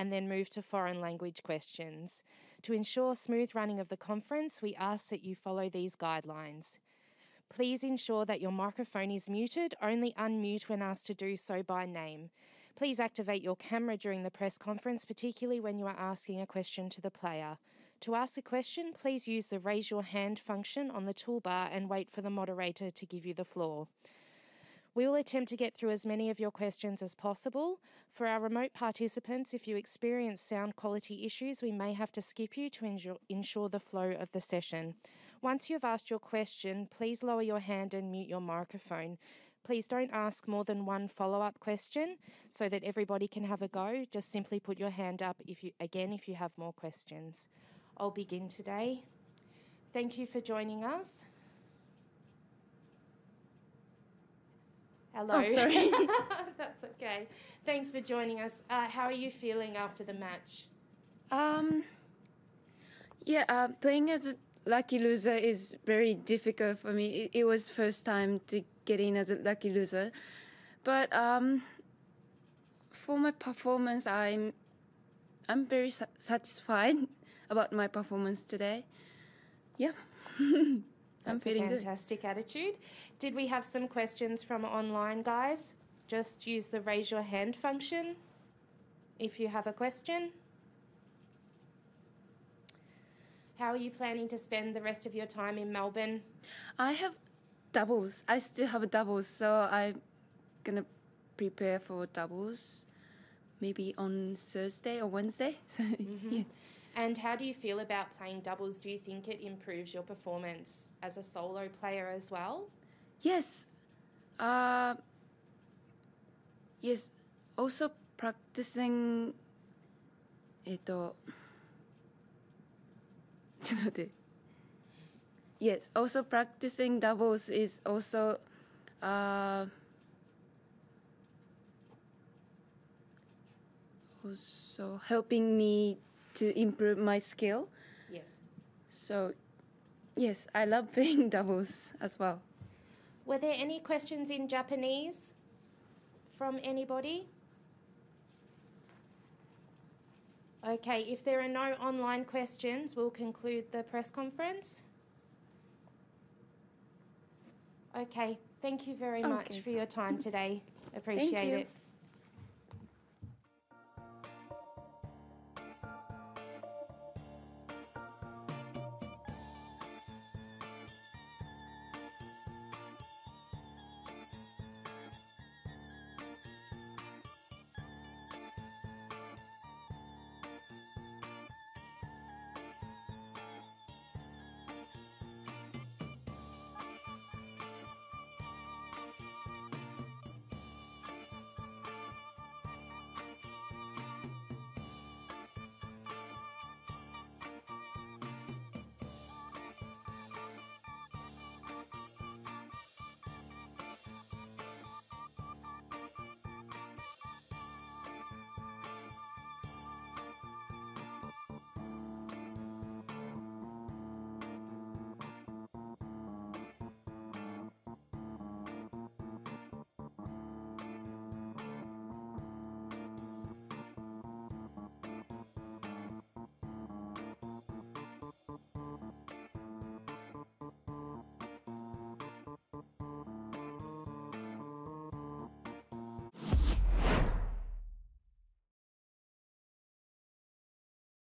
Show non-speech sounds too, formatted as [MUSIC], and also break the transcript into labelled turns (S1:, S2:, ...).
S1: and then move to foreign language questions. To ensure smooth running of the conference, we ask that you follow these guidelines. Please ensure that your microphone is muted, only unmute when asked to do so by name. Please activate your camera during the press conference, particularly when you are asking a question to the player. To ask a question, please use the raise your hand function on the toolbar and wait for the moderator to give you the floor. We will attempt to get through as many of your questions as possible. For our remote participants, if you experience sound quality issues, we may have to skip you to ensure the flow of the session. Once you have asked your question, please lower your hand and mute your microphone. Please don't ask more than one follow-up question so that everybody can have a go. Just simply put your hand up if you again if you have more questions. I'll begin today. Thank you for joining us. Hello.
S2: Oh, sorry. [LAUGHS] [LAUGHS]
S1: That's okay. Thanks for joining us. Uh, how are you feeling after the match?
S2: Um, yeah, uh, playing as a lucky loser is very difficult for me. It, it was first time to get in as a lucky loser, but um, for my performance, I'm I'm very sa- satisfied [LAUGHS] about my performance today. Yeah. I'm
S1: That's a
S2: feeling good.
S1: fantastic attitude. Did we have some questions from online, guys? Just use the raise your hand function if you have a question. How are you planning to spend the rest of your time in Melbourne?
S2: I have doubles. I still have a doubles, so I'm gonna prepare for doubles maybe on Thursday or Wednesday. So [LAUGHS] mm-hmm. yeah.
S1: And how do you feel about playing doubles? Do you think it improves your performance as a solo player as well?
S2: Yes. Uh, yes. Also practicing え[LAUGHS] っとちょっと待って Yes, also practicing doubles is also uh, also helping me to improve my skill.
S1: Yes.
S2: So, yes, I love [LAUGHS] playing doubles as well.
S1: Were there any questions in Japanese from anybody? Okay, if there are no online questions, we'll conclude the press conference. Okay, thank you very much for your time today. Appreciate it.